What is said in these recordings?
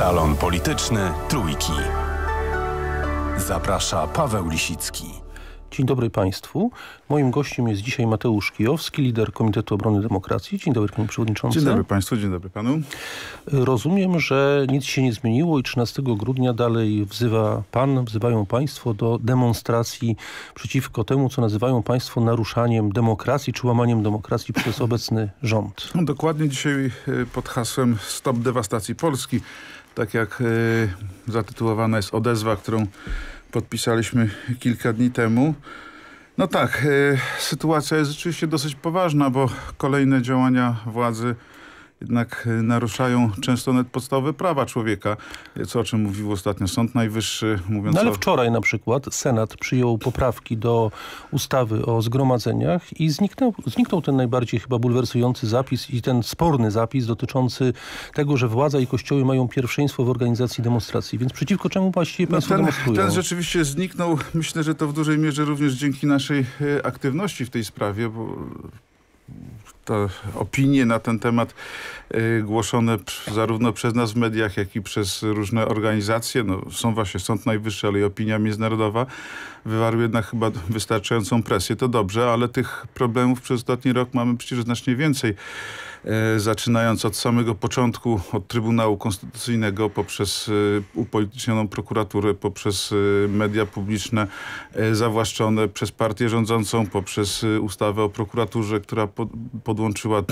Salon Polityczny Trójki. Zaprasza Paweł Lisicki. Dzień dobry Państwu. Moim gościem jest dzisiaj Mateusz Kijowski, lider Komitetu Obrony Demokracji. Dzień dobry Panie Przewodniczący. Dzień dobry Państwu, dzień dobry Panu. Rozumiem, że nic się nie zmieniło i 13 grudnia dalej wzywa Pan, wzywają Państwo do demonstracji przeciwko temu, co nazywają Państwo naruszaniem demokracji czy łamaniem demokracji przez obecny rząd. No, dokładnie dzisiaj e, pod hasłem Stop Dewastacji Polski, tak jak y, zatytułowana jest odezwa, którą podpisaliśmy kilka dni temu. No tak, y, sytuacja jest rzeczywiście dosyć poważna, bo kolejne działania władzy jednak naruszają często nawet podstawowe prawa człowieka, co o czym mówił ostatnio Sąd Najwyższy. Mówiąc no ale o... wczoraj na przykład Senat przyjął poprawki do ustawy o zgromadzeniach i zniknął, zniknął ten najbardziej chyba bulwersujący zapis i ten sporny zapis dotyczący tego, że władza i kościoły mają pierwszeństwo w organizacji demonstracji. Więc przeciwko czemu właściwie no państwo ten, demonstrują? Ten rzeczywiście zniknął. Myślę, że to w dużej mierze również dzięki naszej y, aktywności w tej sprawie, bo te opinie na ten temat y, głoszone zarówno przez nas w mediach, jak i przez różne organizacje, no, są właśnie Sąd Najwyższy, ale i opinia międzynarodowa, wywarły jednak chyba wystarczającą presję. To dobrze, ale tych problemów przez ostatni rok mamy przecież znacznie więcej. E, zaczynając od samego początku, od Trybunału Konstytucyjnego, poprzez e, upolitycznioną prokuraturę, poprzez e, media publiczne zawłaszczone przez partię rządzącą, poprzez ustawę o prokuraturze, która pod, podłączyła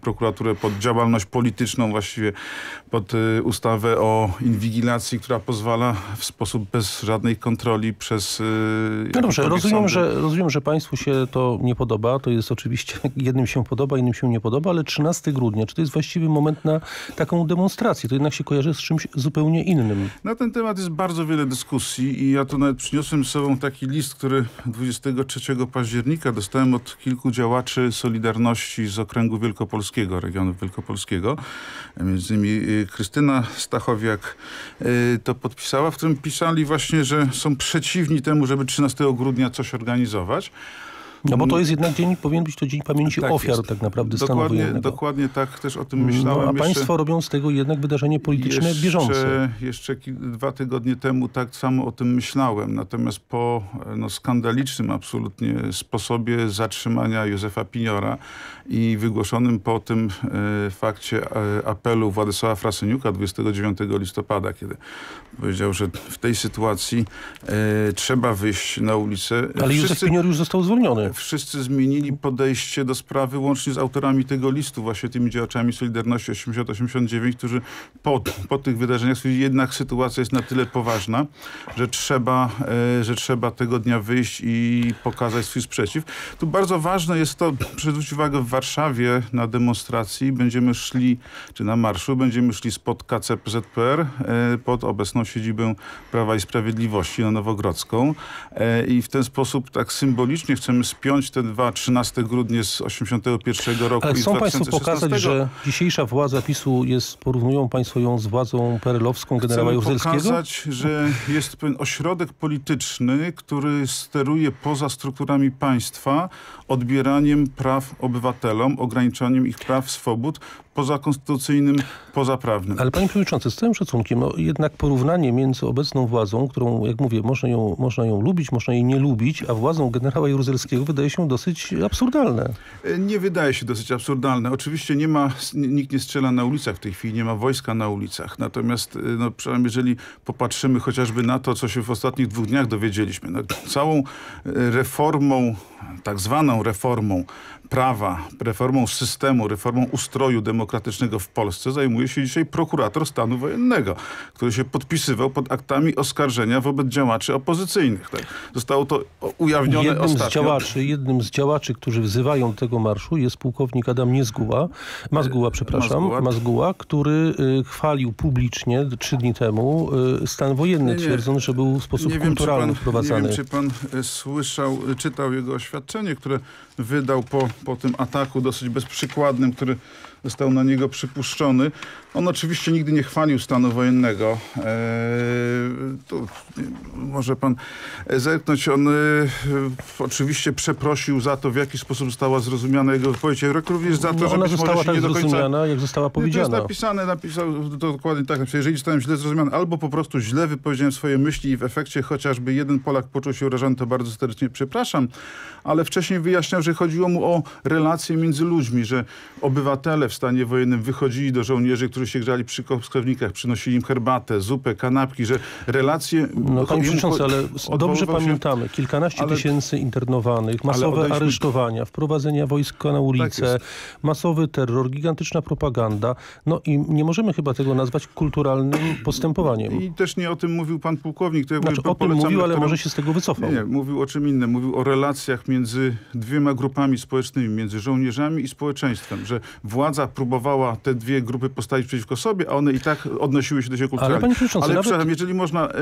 prokuraturę pod działalność polityczną, właściwie pod ustawę o inwigilacji, która pozwala w sposób bez żadnej kontroli przez... No dobrze, rozumiem że, rozumiem, że państwu się to nie podoba. To jest oczywiście, jednym się podoba, innym się nie podoba, ale 13 15 grudnia. Czy to jest właściwy moment na taką demonstrację? To jednak się kojarzy z czymś zupełnie innym. Na ten temat jest bardzo wiele dyskusji i ja tu nawet przyniosłem z sobą taki list, który 23 października dostałem od kilku działaczy Solidarności z okręgu wielkopolskiego, regionu wielkopolskiego. Między innymi y, Krystyna Stachowiak y, to podpisała, w którym pisali właśnie, że są przeciwni temu, żeby 13 grudnia coś organizować. No bo to jest jednak dzień, powinien być to dzień pamięci tak ofiar jest. tak naprawdę dokładnie, stanu wojennego. Dokładnie tak też o tym myślałem. No, a państwo jeszcze, robią z tego jednak wydarzenie polityczne jeszcze, bieżące. Jeszcze dwa tygodnie temu tak samo o tym myślałem. Natomiast po no, skandalicznym absolutnie sposobie zatrzymania Józefa Piniora i wygłoszonym po tym e, fakcie e, apelu Władysława Frasyniuka 29 listopada, kiedy powiedział, że w tej sytuacji e, trzeba wyjść na ulicę. Ale Wszyscy, Józef Pinior już został zwolniony wszyscy zmienili podejście do sprawy, łącznie z autorami tego listu, właśnie tymi działaczami Solidarności 80-89, którzy po, po tych wydarzeniach stwierdzili, jednak sytuacja jest na tyle poważna, że trzeba, e, że trzeba tego dnia wyjść i pokazać swój sprzeciw. Tu bardzo ważne jest to, zwrócić uwagę, w Warszawie na demonstracji będziemy szli, czy na marszu, będziemy szli spod KCPZPR e, pod obecną siedzibę Prawa i Sprawiedliwości na Nowogrodzką i w ten sposób tak symbolicznie chcemy spiąć te dwa 13 grudnia z 81 roku Ale i chcą Państwo pokazać, że dzisiejsza władza PiSu jest, porównują Państwo ją z władzą perelowską generała Jaruzelskiego? pokazać, że jest pewien ośrodek polityczny, który steruje poza strukturami państwa odbieraniem praw obywatelom, ograniczaniem ich praw, swobód, pozakonstytucyjnym, pozaprawnym. Ale panie przewodniczący, z całym szacunkiem, no jednak porównanie między obecną władzą, którą, jak mówię, można ją, można ją lubić, można jej nie lubić, a władzą generała Jaruzelskiego wydaje się dosyć absurdalne. E, nie wydaje się dosyć absurdalne. Oczywiście nie ma, nikt nie strzela na ulicach w tej chwili, nie ma wojska na ulicach. Natomiast, e, no, przynajmniej jeżeli popatrzymy chociażby na to, co się w ostatnich dwóch dniach dowiedzieliśmy, no, całą e, reformą, tak zwaną reformą prawa, reformą systemu, reformą ustroju demokratycznego w Polsce zajmuje się dzisiaj prokurator stanu wojennego, który się podpisywał pod aktami oskarżenia wobec działaczy opozycyjnych. Tak? Zostało to ujawnione jednym ostatnio. Z działaczy, jednym z działaczy, którzy wzywają tego marszu jest pułkownik Adam Niezguła, Mazguła, przepraszam, Mazguła, Mazguła który y, chwalił publicznie trzy dni temu y, stan wojenny, nie, twierdząc, że był w sposób nie kulturalny wiem, pan, wprowadzany. Nie wiem, czy pan y, słyszał, czytał jego oświadczenie, które wydał po, po tym ataku dosyć bezprzykładnym, który został na niego przypuszczony. On oczywiście nigdy nie chwalił stanu wojennego. Eee, to, może pan zerknąć. On e, oczywiście przeprosił za to, w jaki sposób została zrozumiana jego wypowiedź. Jak również za to, no, że ona została może się tak nie do końca... zrozumiana, jak została powiedziana. To jest napisane, napisał to dokładnie tak. Jeżeli zostałem źle zrozumiany, albo po prostu źle wypowiedziałem swoje myśli i w efekcie chociażby jeden Polak poczuł się urażony, to bardzo serdecznie przepraszam, ale wcześniej wyjaśniał, że chodziło mu o relacje między ludźmi, że obywatele w stanie wojennym wychodzili do żołnierzy, którzy się grzali przy skrawnikach, przynosili im herbatę, zupę, kanapki, że relacje... No panie przewodniczący, ale dobrze się, pamiętamy, kilkanaście ale, tysięcy internowanych, masowe odejdźmy... aresztowania, wprowadzenia wojska na ulicę, tak masowy terror, gigantyczna propaganda. No i nie możemy chyba tego nazwać kulturalnym postępowaniem. I też nie o tym mówił pan pułkownik. To ja znaczy, o tym mówił, ale może się z tego wycofał. Nie, nie, mówił o czym innym. Mówił o relacjach między dwiema grupami społecznymi, między żołnierzami i społeczeństwem, że władza próbowała te dwie grupy postawić przeciwko sobie, a one i tak odnosiły się do siebie kulturalnie. Ale, panie ale nawet... przepraszam, jeżeli można, y,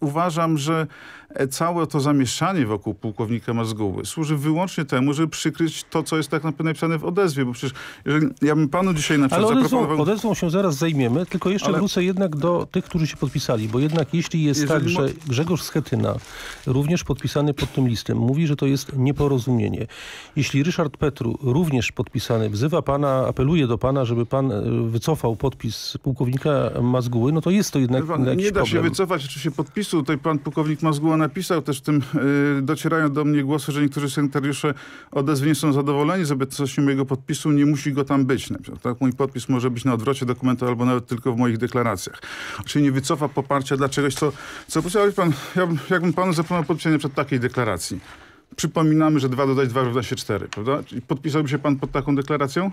uważam, że e, całe to zamieszanie wokół pułkownika Mazguły służy wyłącznie temu, żeby przykryć to, co jest tak naprawdę napisane w odezwie, bo przecież jeżeli ja bym panu dzisiaj na przykład Ale odezwą, zaproponował... odezwą się zaraz zajmiemy, tylko jeszcze ale... wrócę jednak do tych, którzy się podpisali, bo jednak jeśli jest jeżeli tak, że Grzegorz Schetyna, również podpisany pod tym listem, mówi, że to jest nieporozumienie. Jeśli Ryszard Petru, również podpisany, wzywa pana, apeluje do pana, żeby pan e, wycofał podpis pułkownika Mazguły, no to jest to jednak pan, jakiś Nie da problem. się wycofać oczywiście podpisu. Tutaj pan pułkownik Mazguła napisał też w tym, yy, docierają do mnie głosy, że niektórzy sanitariusze odezwy nie są zadowoleni z obecnością mojego podpisu, nie musi go tam być. Tak? Mój podpis może być na odwrocie dokumentu albo nawet tylko w moich deklaracjach. Czyli nie wycofa poparcia dla czegoś, co... co pan, ja, jakbym panu zaproponował podpisanie przed takiej deklaracji. Przypominamy, że 2 dodać 2 równa się 4, prawda? podpisałby się pan pod taką deklaracją?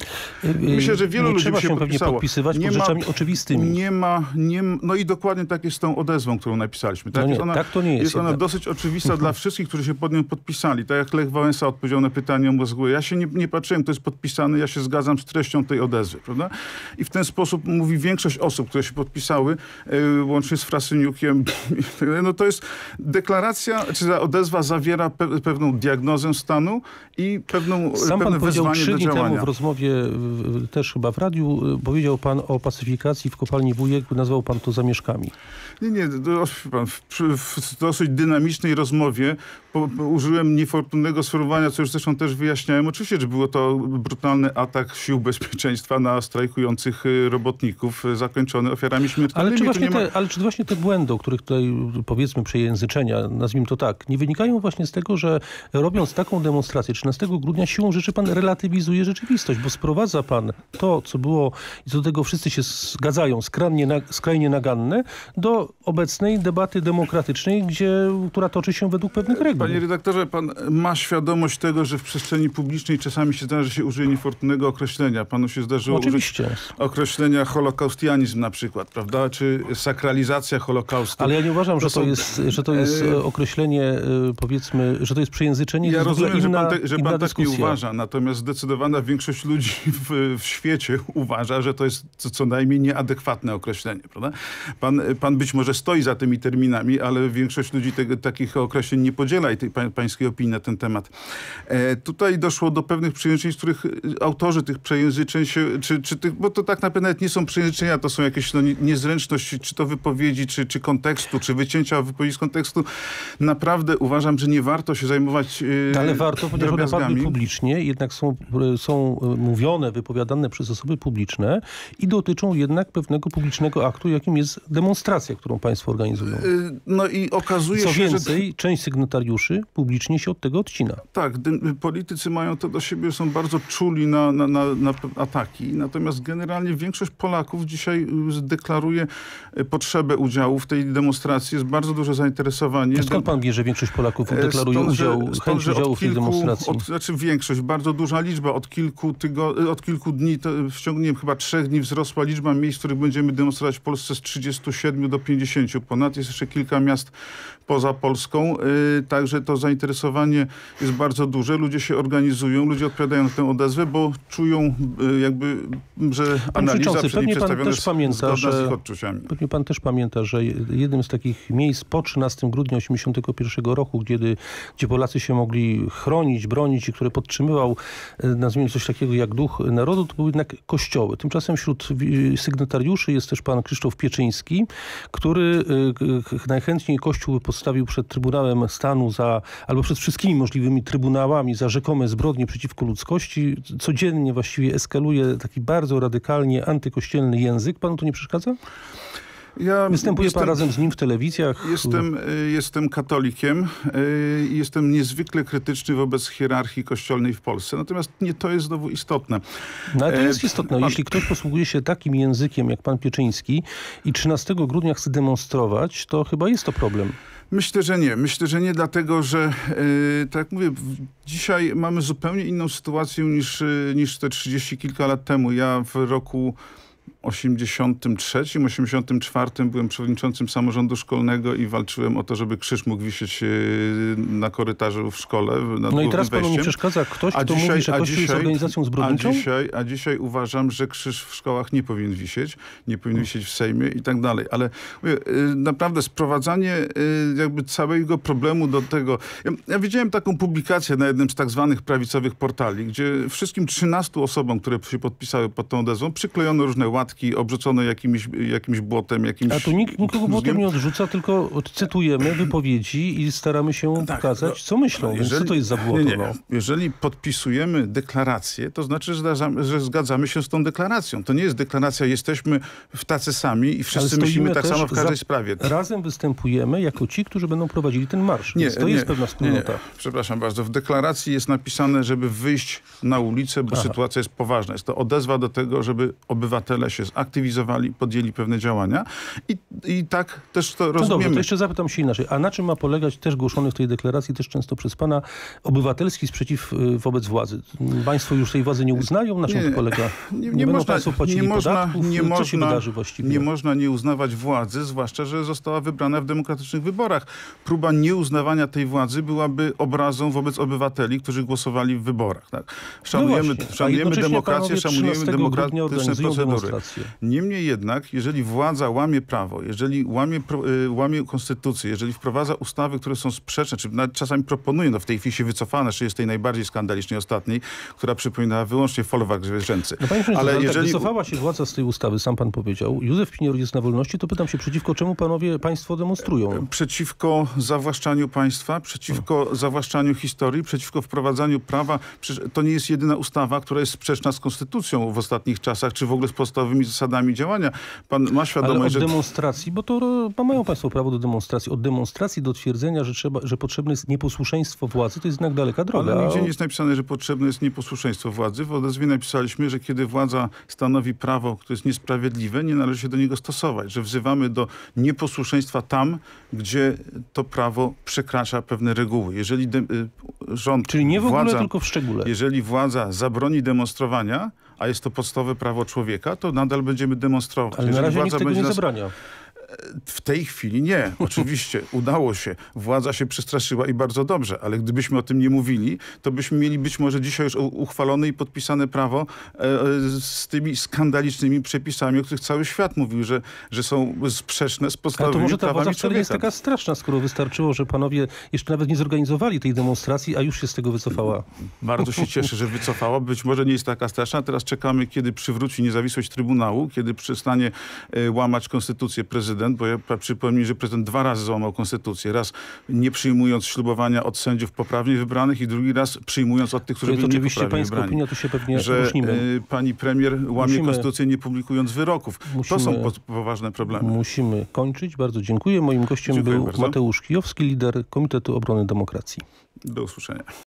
Myślę, że wielu nie ludzi trzeba się, się podpisało. podpisywać nie pod rzeczami ma, oczywistymi. Nie ma, nie, no i dokładnie tak jest z tą odezwą, którą napisaliśmy. Tak, no nie, jest ona, tak to nie jest. Jest ona dosyć oczywista dla wszystkich, którzy się pod nią podpisali. Tak jak Lech Wałęsa odpowiedział na pytanie o mózgu. Ja się nie, nie patrzyłem, to jest podpisane, ja się zgadzam z treścią tej odezwy, prawda? I w ten sposób mówi większość osób, które się podpisały, yy, łącznie z Frasyniukiem. no to jest deklaracja, czy ta odezwa zawiera pe pewną diagnozę stanu i pewną, Sam pewne pan powiedział trzy dni temu w rozmowie, też chyba w radiu, y, powiedział pan o pacyfikacji w kopalni Wujek, nazwał pan to zamieszkami. Nie, nie, pan, w, w dosyć dynamicznej rozmowie po, po, użyłem niefortunnego sformułowania, co już zresztą też wyjaśniałem. Oczywiście, że było to brutalny atak sił bezpieczeństwa na strajkujących y, robotników, zakończony ofiarami śmiertelnymi. Ale czy, właśnie ma... te, ale czy właśnie te błędy, o których tutaj powiedzmy przejęzyczenia, nazwijmy to tak, nie wynikają właśnie z tego, że robiąc taką demonstrację 13 grudnia siłą rzeczy pan relatywizuje rzeczywistość, bo sprowadza pan to, co było i co do tego wszyscy się zgadzają, skrajnie, skrajnie naganne, do obecnej debaty demokratycznej, gdzie, która toczy się według pewnych reguł. Panie redaktorze, pan ma świadomość tego, że w przestrzeni publicznej czasami się zdarza, że się użyje niefortunnego określenia. Panu się zdarzyło Oczywiście. użyć określenia holokaustianizm na przykład, prawda? Czy sakralizacja holokaustu. Ale ja nie uważam, to że, to jest, że to jest e, określenie, e, powiedzmy, że to jest przejęzyczenie. Ja rozumiem, inna, że pan, te, że pan tak nie uważa, natomiast zdecydowana większość ludzi w, w świecie uważa, że to jest co, co najmniej nieadekwatne określenie, prawda? Pan, pan być może stoi za tymi terminami, ale większość ludzi te, takich określeń nie podziela i tej pa, pańskiej opinii na ten temat. E, tutaj doszło do pewnych przejęzyczeń, z których autorzy tych przejęzyczeń się, czy, czy tych, bo to tak naprawdę nie są przejęzyczenia, to są jakieś no, niezręczność, czy to wypowiedzi, czy, czy kontekstu, czy wycięcia wypowiedzi z kontekstu. Naprawdę uważam, że nie warto się zajmować e, Ale warto, ponieważ one padły publicznie, jednak są, są mówione, wypowiadane przez osoby publiczne i dotyczą jednak pewnego publicznego aktu, jakim jest demonstracja, którą państwo organizują. Y, no i okazuje Co się, więcej, że... część sygnatariuszy publicznie się od tego odcina. Tak, politycy mają to do siebie, są bardzo czuli na, na, na, na ataki. Natomiast generalnie większość Polaków dzisiaj y, deklaruje y, potrzebę udziału w tej demonstracji. Jest bardzo duże zainteresowanie. A skąd pan bierze większość Polaków deklaruje stąd, udział, że, chęć udziału w tej demonstracji? Od, znaczy większość, bardzo duża liczba. Od kilku, tygo, od kilku dni, to w ciągu nie wiem, chyba trzech dni wzrosła liczba miejsc, w których będziemy demonstrować w Polsce z 37 do 50 ponad. Jest jeszcze kilka miast poza Polską. Y, także to zainteresowanie jest bardzo duże. Ludzie się organizują, ludzie odpowiadają na tę odezwę, bo czują y, jakby, że analiza przed pan też pamięta, że, z ich odczuciami. Pewnie pan też pamięta, że jednym z takich miejsc po 13 grudnia 1981 roku, kiedy, gdzie Polacy Polacy się mogli chronić, bronić i które podtrzymywał, e, nazwijmy coś takiego jak duch narodu, to były jednak kościoły. Tymczasem wśród sygnatariuszy jest też pan Krzysztof Pieczyński, który e, najchętniej Kościół postawił przed Trybunałem Stanu za, albo przed wszystkimi możliwymi trybunałami za rzekome zbrodnie przeciwko ludzkości. Codziennie właściwie eskaluje taki bardzo radykalnie antykościelny język. Panu to nie przeszkadza? Ja Występuje jestem, pan razem z nim w telewizjach. Jestem, y, jestem katolikiem y, i jestem niezwykle krytyczny wobec hierarchii kościelnej w Polsce. Natomiast nie to jest znowu istotne. No ale to E, jest istotne. Jeśli ktoś posługuje się takim językiem jak pan Pieczyński i 13 grudnia chce demonstrować, to chyba jest to problem. Myślę, że nie. Myślę, że nie dlatego, że yy, tak jak mówię, dzisiaj mamy zupełnie inną sytuację niż, yy, niż te 30 kilka lat temu. Ja w roku 83, 84 byłem przewodniczącym samorządu szkolnego i walczyłem o to, żeby krzyż mógł wisieć yy, na korytarzu w szkole. No i teraz panu nie wejściem. przeszkadza ktoś, kto mówi, że Kościół jest organizacją zbrodniczą? A dzisiaj, a dzisiaj uważam, że krzyż w szkołach nie powinien wisieć, nie powinien wisieć w Sejmie i tak dalej. Ale mówię, y, naprawdę sprowadzanie y, jakby całego problemu do tego... Ja, ja widziałem taką publikację na jednym z tak zwanych prawicowych portali, gdzie wszystkim 13 osobom, które się podpisały pod tą odezwą, przyklejono różne łatki, obrzucono jakimś, jakimś błotem, jakimś... A tu nikt nikogo potem nie odrzuca, tylko cytujemy wypowiedzi i staramy się Tak, pokazać, no, co myślą. Więc co to jest za błoto? Nie, nie. No? Jeżeli podpisujemy deklarację, to znaczy, że, zgadzamy się z tą deklaracją. To nie jest deklaracja, jesteśmy w tacy sami i wszyscy myślimy tak samo w każdej za- sprawie. Razem występujemy jako ci, którzy będą prowadzili ten marsz. Nie, Więc to nie, jest pewna nie, wspólnota. nie. Przepraszam bardzo. W deklaracji jest napisane, żeby wyjść na ulicę, bo Aha. sytuacja jest poważna. Jest to odezwa do tego, żeby obywatele się zaktywizowali, podjęli pewne działania i, i tak też to No dobrze, rozumiemy. to jeszcze zapytam się inaczej. A na czym ma polegać też głoszony w tej deklaracji, też często przez pana, obywatelski sprzeciw y, wobec władzy? Państwo już tej władzy nie uznają? Na czym Nie, to polega? Nie, będą można, państwo płacili nie można, podatków? nie Co się można? Nie można nie uznawać władzy, zwłaszcza, że została wybrana w demokratycznych wyborach. Próba nieuznawania tej władzy byłaby obrazą wobec obywateli, którzy głosowali w wyborach. Tak? Szanujemy, No szanujemy demokrację, szanujemy 13 grudnia demokratyczne procedury. Demonstracje. Niemniej jednak, jeżeli władza łamie prawo, jeżeli łamie, y, łamie konstytucję, jeżeli wprowadza ustawy, które są sprzeczne, czy nawet czasami proponuje, no w tej chwili się wycofane, czy jest tej najbardziej skandalicznej ostatniej, która przypominała wyłącznie folwark zwierzęcy. No panie Ale ale jeżeli- tak wycofała się władza z tej ustawy, sam pan powiedział. Józef Pinior jest na wolności, to pytam się, przeciwko czemu panowie, państwo demonstrują? Przeciwko zawłaszczaniu państwa, przeciwko zawłaszczaniu historii, przeciwko wprowadzaniu prawa. To nie jest jedyna ustawa, która jest sprzeczna z konstytucją w ostatnich czasach, czy w ogóle z podstawowymi zasadami działania. Pan ma Ale od świadomość, że... demonstracji, bo to mają państwo prawo do demonstracji, od demonstracji do twierdzenia, że, trzeba, że potrzebne jest nieposłuszeństwo władzy, to jest jednak daleka droga. Ale nigdzie nie jest napisane, że potrzebne jest nieposłuszeństwo władzy. W odezwie napisaliśmy, że kiedy władza stanowi prawo, które jest niesprawiedliwe, nie należy się do niego stosować. Że wzywamy do nieposłuszeństwa tam, gdzie to prawo przekracza pewne reguły. Jeżeli de, y, rząd, Czyli nie w ogóle, władza, tylko w szczególe. jeżeli władza zabroni demonstrowania, a jest to podstawowe prawo człowieka, to nadal będziemy demonstrować. Ale na razie nikt tego nie nas- zabrania. W tej chwili nie. Oczywiście udało się. Władza się przestraszyła i bardzo dobrze, ale gdybyśmy o tym nie mówili, to byśmy mieli być może dzisiaj już uchwalone i podpisane prawo e, z tymi skandalicznymi przepisami, o których cały świat mówił, że, że są sprzeczne z Ale to podstawowymi może ta władza prawami wcale nie jest człowieka. taka straszna, skoro wystarczyło, że panowie jeszcze nawet nie zorganizowali tej demonstracji, a już się z tego wycofała. Bardzo się cieszę, że wycofała. Być może nie jest taka straszna. Teraz czekamy, kiedy przywróci niezawisłość Trybunału, kiedy przestanie e, łamać konstytucję prezydent, bo ja przypomnę, że prezydent dwa razy złamał konstytucję. Raz nie przyjmując ślubowania od sędziów poprawnie wybranych i drugi raz przyjmując od tych, To którzy byli oczywiście niepoprawnie pańska wybrani. opinia, tu się pewnie Że różnimy. e, pani premier łamie Musimy- konstytucję nie publikując wyroków. To Musimy- są po, poważne problemy. Musimy kończyć. Bardzo dziękuję. Moim gościem Dziękuję był bardzo. Mateusz Kijowski, lider Komitetu Obrony Demokracji. Do usłyszenia.